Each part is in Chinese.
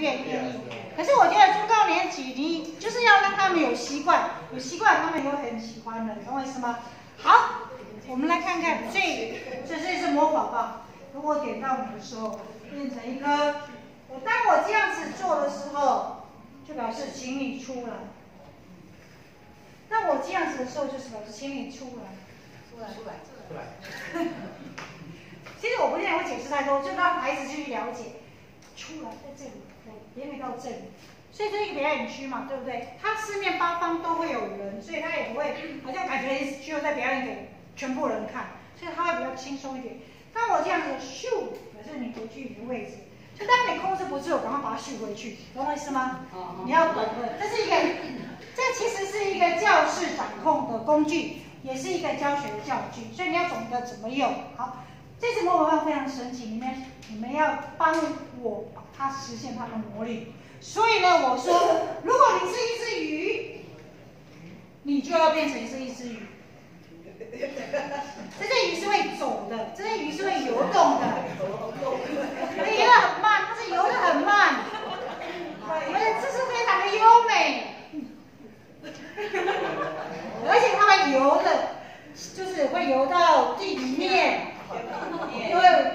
愿意。可是我觉得中高年级，你就是要让他们有习惯，有习惯他们又很喜欢的，懂我意思吗？好，我们来看看这，这是一只魔法棒。如果点到你的时候，变成一颗。我当我这样子做的时候，就表示请你出来。那我这样子的时候，就是表示请你出来，出来，出来，出来。其实我不太会解释太多，就让孩子去了解。出来在这里。也会到这里，所以这是一个表演区嘛，对不对？它四面八方都会有人，所以它也不会好像感觉只有在表演给全部人看，所以它会比较轻松一点。当我这样子咻，可是你回去你的位置，就当你控制不住，赶快把它咻回去，懂我意思吗？你要懂的，这是一个，这其实是一个教室掌控的工具，也是一个教学的教具，所以你要懂得怎么用。好，这次魔法棒非常神奇，你们你们要帮我。他实现他的魔力，所以呢，我说，如果你是一只鱼，你就要变成一只鱼。这只鱼是会走的，这只鱼是会游动的。它游得很慢，它是游得很慢。这是非常的优美。而且它会游的，就是会游到地里面，因为。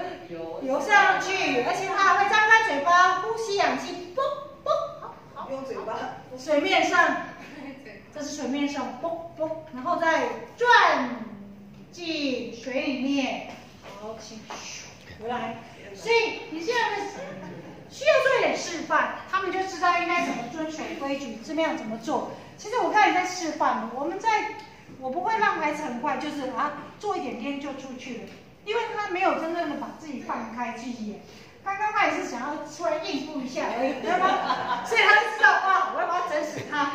游上去，而且它还会张开嘴巴呼吸氧气，啵啵，好好用嘴巴。水面上，这是水面上，啵啵，然后再转进水里面，好，请回来。所以你现在需要做一点示范，他们就知道应该怎么遵守规矩，怎么样怎么做。其实我刚才在示范，我们在，我不会让孩子很快就是啊做一点点就出去了。因为他没有真正的把自己放开去演，刚刚他也是想要出来应付一下而已，对吗？所以他就知道哇，我要把他整死他，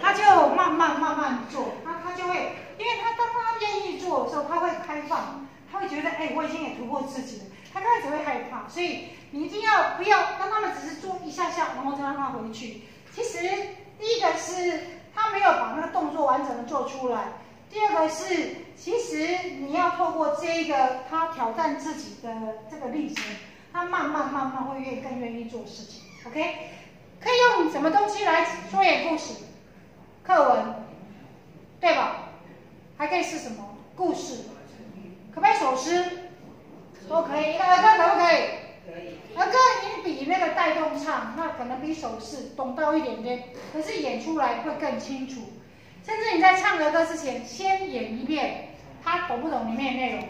他就慢慢慢慢做，他他就会，因为他当他愿意做的时候，他会开放，他会觉得哎，我已经也突破自己了，他开始会害怕，所以你一定要不要让他们只是做一下下，然后再让他回去。其实第一个是他没有把那个动作完整的做出来。第二个是，其实你要透过这一个他挑战自己的这个历程，他慢慢慢慢会愿更愿意做事情。OK，可以用什么东西来说演故事？课文，对吧？还可以是什么故事？可不可以首诗？都可以。儿歌可不可以？可以。儿歌你比那个带动唱，那可能比手势懂到一点点，可是演出来会更清楚。甚至你在唱儿歌之前，先演一遍，他懂不懂里面的内容，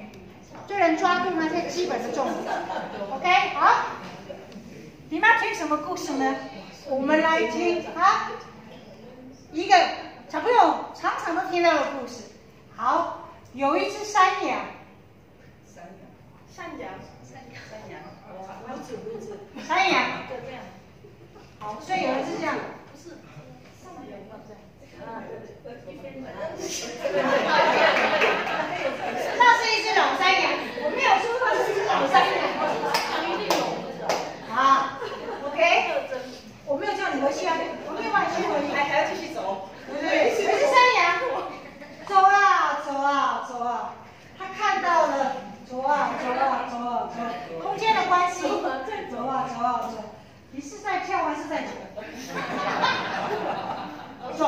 就能抓住那些基本的重点。OK，好，你们要听什么故事呢？我们来听啊，一个小朋友常常都听到的故事。好，有一只山羊。山羊。山羊。山羊。山羊。不是不是。山羊。好，所以有一只这样。不是。山羊放在。啊。那是一只老山羊，我没有说那是一只老山羊。好，OK，我没有叫你回去啊，我没有让你先回去，还还要继续走，对不对？一只山羊，走啊走啊走啊，他看到了，走啊走啊走啊，空间的关系，走啊走啊走，你是在跳还是在走？走，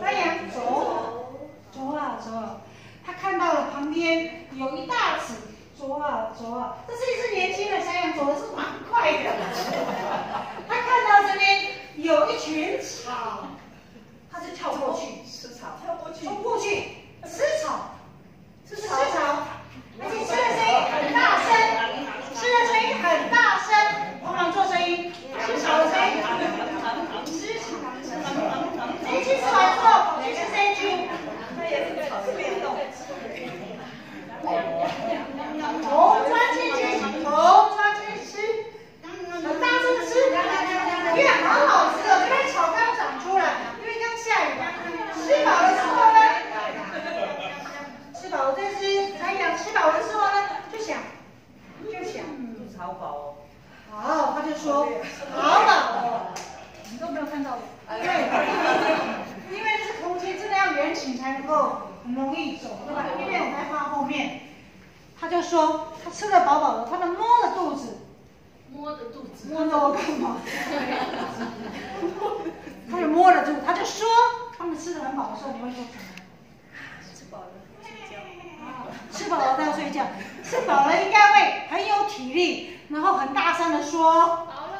山羊走，走啊走啊，他看到了旁边有一大池，走啊走啊，这是一只年轻的山羊，走的是蛮快的。他看到这边有一群草，他就跳过去。吃草，跳过去，冲过去吃草，吃草，而且吃的声音很大声，吃的声音很大声，帮忙做声音，吃草的声音，吃草。你去吃完之后跑去吃三句，那也是草是变动。头钻进去，头钻进去吃，很大声的吃，因为好好吃哦，这边草刚长出来，因为刚下雨。吃饱了之后呢，吃饱了这只山羊吃饱了之后呢，就想，就想，肚子好饱哦。好，他就说，好饱哦。你都没有看到我。对，因为这是空间，真的要远景才能够很容易走，对吧？因为我在放后面，他就说他吃的饱饱的，他们摸着肚子，摸着肚子。摸着我干嘛？他就摸着肚子，他就说，他们吃的很饱的时候，你会说什么？吃饱了睡觉。啊，吃饱了再睡觉，吃饱了应该会很有体力，然后很大声的说，饱了。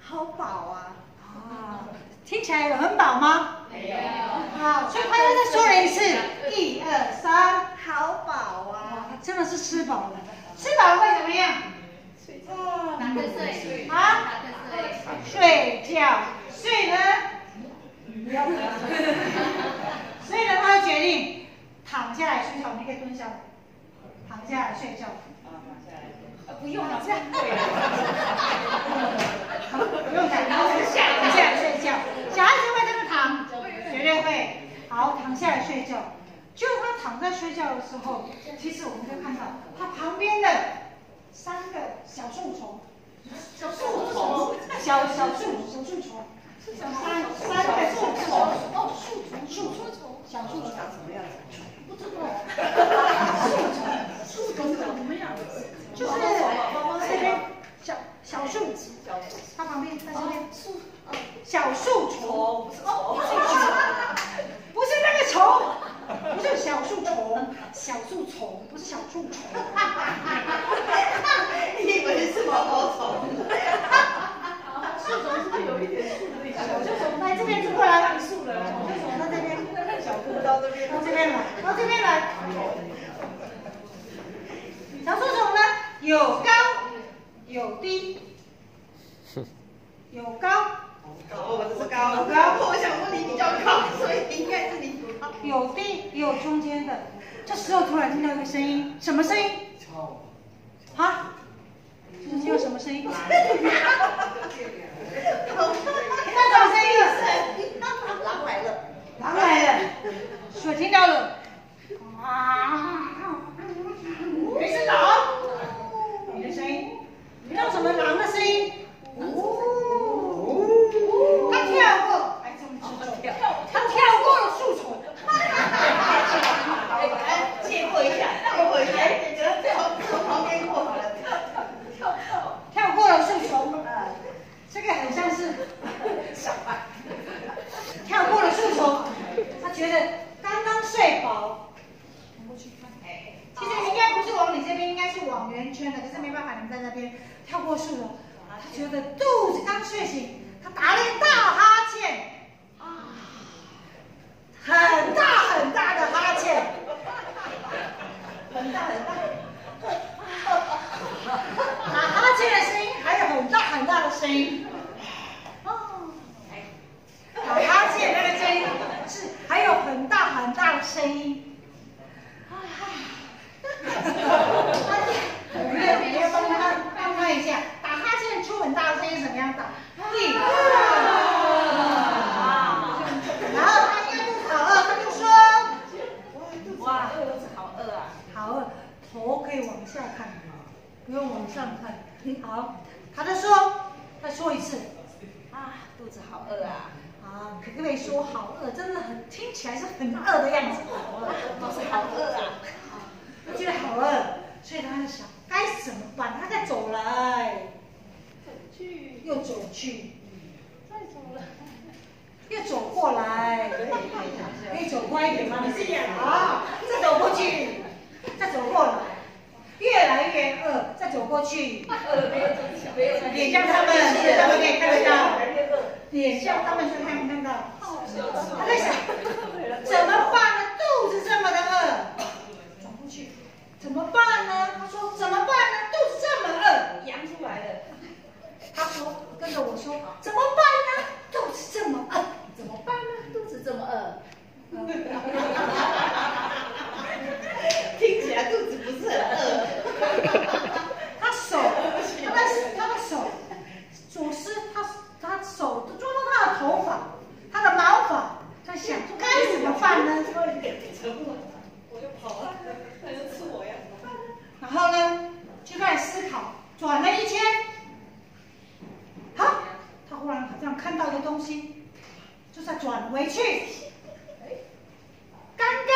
好饱啊！啊，听起来有很饱吗？没有。好，所以他又再说了一次，一二三，好饱啊！他真的是吃饱了，吃饱了会怎么样？睡觉。啊打瞌睡。啊睡。睡觉，睡呢？不要所以呢，他就决定躺下来睡觉，你可以蹲下来，躺下来睡觉。不用了，这样对了。不 用躺，然后下躺下来睡觉。小孩子会这么躺，绝对会。好，躺下来睡觉。就他躺在睡觉的时候，其实我们可以看到他旁边的三个小树丛，小树丛。小小树小树丛，三三个树丛，哦，树丛树丛，小树丛长什么样子？不知道。树丛树丛长什么样子？就是这边小小树，它旁边在这边。树，小树丛，哦，不是那个虫，不是小树丛，小树丛不是小树丛，你以为是毛毛虫？树丛是不是有一点树的小树丛来这边过来，树的，小树丛到这边，小姑到这边，到这边来，到这边来。小树丛呢，有高有低，有高我是高高，我想说你比较高，所以应该是你高。有低也有中间的。这时候突然听到一个声音，什么声音？啊？这是听到什么声音？听到什么声音？狼来了，狼来了，所听到了。啊！没是狼，你的声音，听到什么狼的声音？哦，他跳过，他跳过了树丛。哎，借过一下，让我回去，哎，觉得最好从旁边过好了，跳跳跳过了树丛，这个很像是小白，跳过了树丛，他觉得刚刚睡饱，过去看，哎，其实应该不是往你这边，应该是往圆圈的，可是没办法，你们在那边跳过树了，他觉得肚子刚睡醒，他打了一大哈欠，啊，很大很大的哈欠，很大很大，打哈欠的声音还有很大很大的声音，哦，打哈欠那个声音是还有很大很大的声音，我们要我们要帮他帮他一下，打哈欠出很大的声音什么样的？一，然后他因为肚子好饿，他就说。哇，肚子好饿啊！好饿，头可以往下看，不用往上看。好，他就说，再说一次，啊，肚子好饿啊！啊，可不可以说好饿？真的很听起来是很饿的样子，好饿，肚子好饿啊！他觉得好饿，所以他在想该怎么办？他再走来，走去。又走去，再走了。又走过来，可以走快一点吗？你是演啊，再走过去，再走过来，越来越饿，再走过去。没有增强，没有脸像他们，所以他们可以看得到。脸像他们，所以看不看到？他在想怎么办呢？肚子这么的饿，转过去，怎么办呢？他说怎么办呢？肚子这么饿，扬出来了，他说跟着我说怎么办呢？肚子这么饿，怎么办呢？肚子这么饿。听起来肚子不是很饿。他手，他的他的手，左思他他手抓到他的头发，他的毛发，在想该怎么办呢？沉默，我就跑了，他就吃我呀，怎么办呢？然后呢，就开始思考，转了一圈，好，他忽然好像看到一个东西，就再转回去，刚刚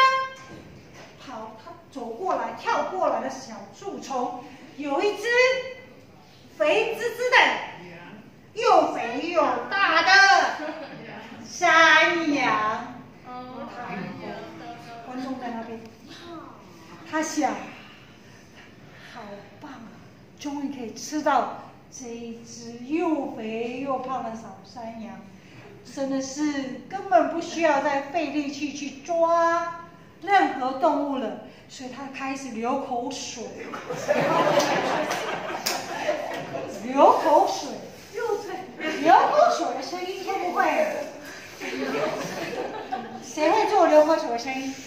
跑他走过来跳过来的小树丛，有一只这一只又肥又胖的小山羊，真的是根本不需要再费力气去抓任何动物了，所以它开始流口水，流口水，流口水的声音会不会？谁会做流口水的声音？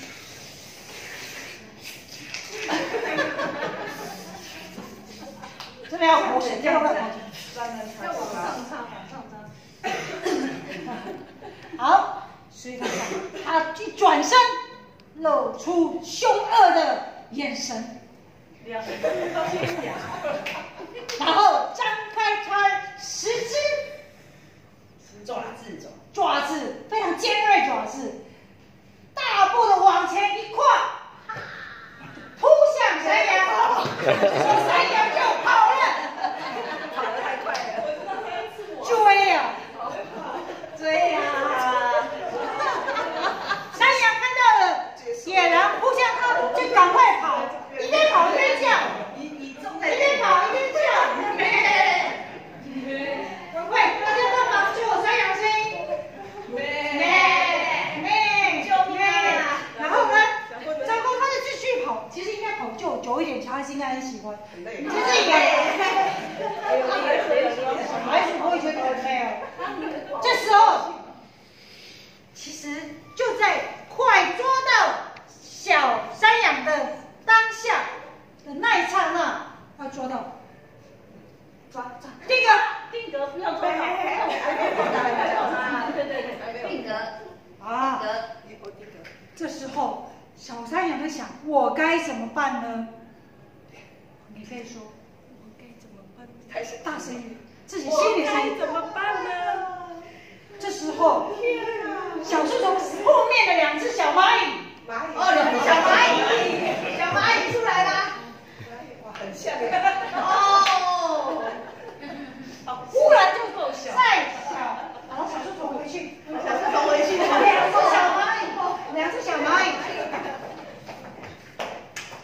真的要口水，要不要口水？要往上插，往上插。好，所以他讲，他一转身，露出凶恶的眼神，然后张开他十只爪子。爪，爪子，非常尖锐爪子，大步的往前一跨，扑向山羊，山羊就跑了，跑得太快了，追啊！追呀！山羊看到了野狼扑向他，就赶快跑，一边跑一边叫，你你重一在边跑一边叫，赶快大家帮忙救山羊声音，咩咩救命啊！然后呢，然后他就继续跑，其实应该跑久久一点，小孩子应该很喜欢。很累其实也。小孩子不会觉得累哦。这时候，其实就在快抓到小山羊的当下的那一刹那，要抓到抓抓，这个定格不要抓好，对对对，定格，啊，你我这个，这时候小山羊在想，我该怎么办呢？你可以说，我该怎么办？还是大声一点，自己心里声音。怎么办呢？这时候，小树丛后面的两只小蚂蚁，蚂蚁哦，两只小蚂蚁，小蚂蚁出来啦。哇，很像耶哦，忽然就在小，然后小树丛回去，小树丛回去两只小蚂蚁，两只小蚂蚁。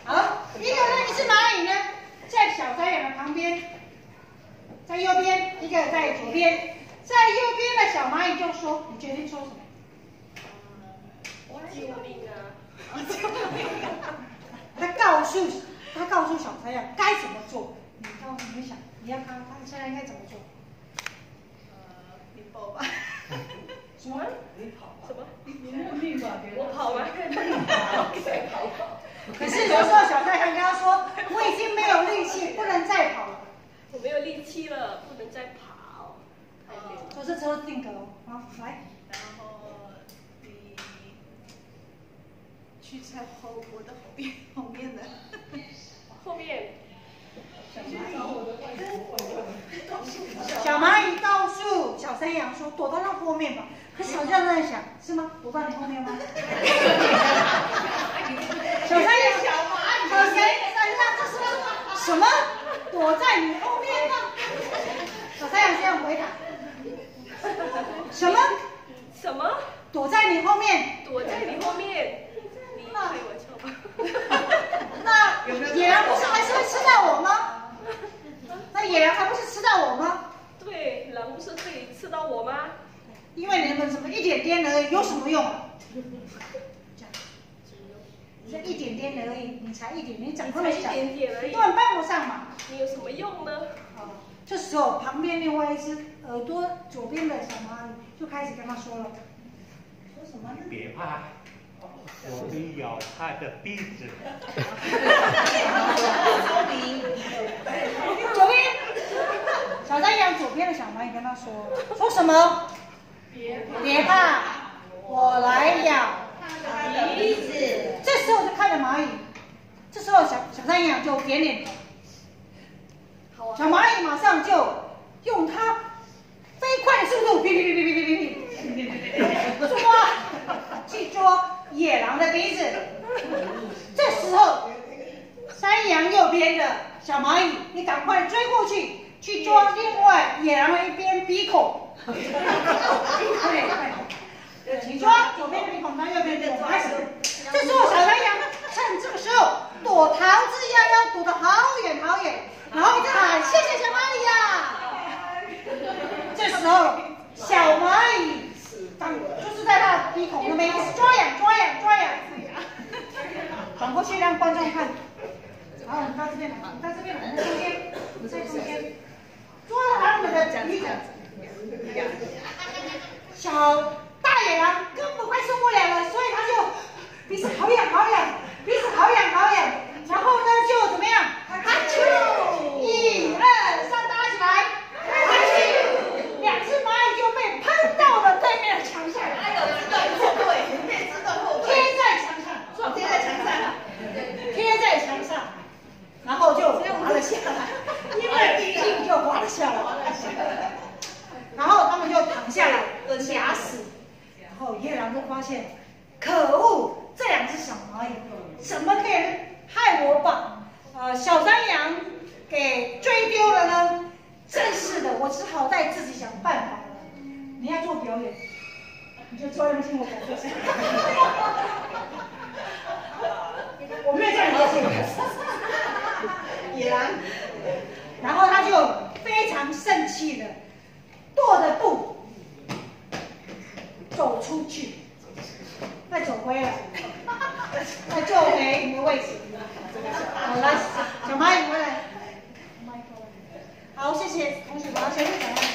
好，一个呢，一只蚂蚁呢，在小山羊的旁边，在右边，一个在左边，在右边的小蚂蚁就说：“你决定说什么？”救命啊！他告诉他告诉小山羊该怎么做。你告诉你想，你要看他现在应该怎么做？呃，你抱吧，什么？你跑吧，什么？命吧，我跑吗？再跑跑，可是有时候小山羊跟他说：“我已经没有力气，不能再跑了。我没有力气了，不能再跑，太累”了。说这时候定格哦，好，来，然后你去在后我的后面后面的，后面小蚂蚁告诉小山羊说：“躲到那后面吧。”可小山羊在想：“是吗？躲到你后面吗？” 小山羊，小蚂蚁，小山羊，这是什么？躲在你后面吗？小山羊这样回答：“什么？什么？躲在你后面？躲在你后面，你对我笑吧。那 野狼不是还是会吃到我吗？那野狼还不是吃到我吗？对，狼不是可以吃到我吗？因为你们怎么一点点而已，有什么用？你这一点点而已，你才一点点，长你才一那么小，点点而已根，本帮不上忙。你有什么用呢？好，这时候旁边另外一只耳朵左边的小蚂蚁就开始跟他说了，说什么呢？别怕，我会咬他的鼻子。左边，小山羊左边的小蚂蚁跟他说，说什么？别怕，我来咬。鼻子。这时候就看着蚂蚁，这时候小小山羊就点点头。小蚂蚁马上就用它飞快的速度，哔哔哔哔哔哔哔哔，抓去捉野狼的鼻子。这时候，山羊右边的小蚂蚁，你赶快追过去。去抓另外野狼一边鼻孔，对对对。对对，请抓左边的鼻孔，到右边的鼻孔开始。这时候小山羊趁这个时候躲桃之夭夭，躲得好远好远，然后喊：“谢谢小蚂蚁呀！”歉。可恶，这两只小蚂蚁怎么可以害我把呃小山羊给追丢了呢？真是的，我只好再自己想办法了。你要做表演，你就专心听我讲就行。我没有叫你做这个。野狼，然后他就非常生气的跺着步走出去，再走回来，再坐回你的位置。好了，小蚂蚁回来。好，谢谢同学们，全部讲完。